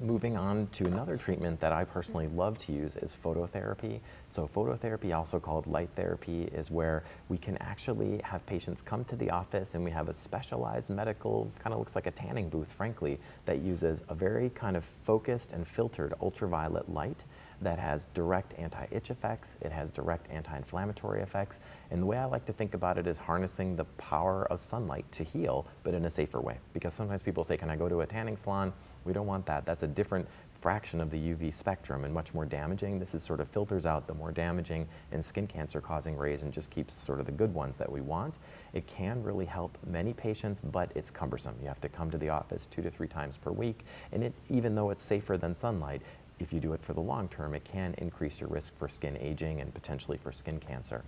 moving on to another treatment that I personally love to use is phototherapy. So phototherapy, also called light therapy, is where we can actually have patients come to the office and we have a specialized medical, kind of looks like a tanning booth, frankly, that uses a very kind of focused and filtered ultraviolet light that has direct anti-itch effects, it has direct anti-inflammatory effects, and the way I like to think about it is harnessing the power of sunlight to heal, but in a safer way. Because sometimes people say, can I go to a tanning salon? We don't want that. That's a different fraction of the UV spectrum and much more damaging. This is sort of filters out the more damaging and skin cancer causing rays and just keeps sort of the good ones that we want. It can really help many patients, but it's cumbersome. You have to come to the office two to three times per week. And it, even though it's safer than sunlight, if you do it for the long term, it can increase your risk for skin aging and potentially for skin cancer.